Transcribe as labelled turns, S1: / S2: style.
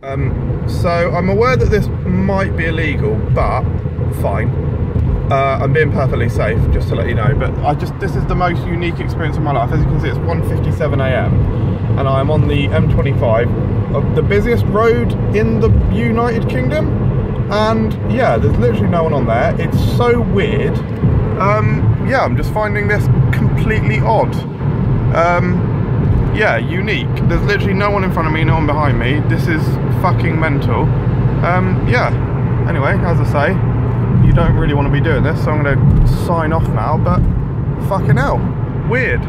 S1: Um, so I'm aware that this might be illegal, but fine. Uh, I'm being perfectly safe, just to let you know. But I just this is the most unique experience of my life. As you can see, it's 1:57 a.m. and I'm on the M25, uh, the busiest road in the United Kingdom. And yeah, there's literally no one on there. It's so weird. Um, yeah, I'm just finding this completely odd. Um, yeah, unique. There's literally no one in front of me, no one behind me. This is fucking mental. Um, yeah. Anyway, as I say, you don't really want to be doing this, so I'm going to sign off now, but fucking hell. Weird.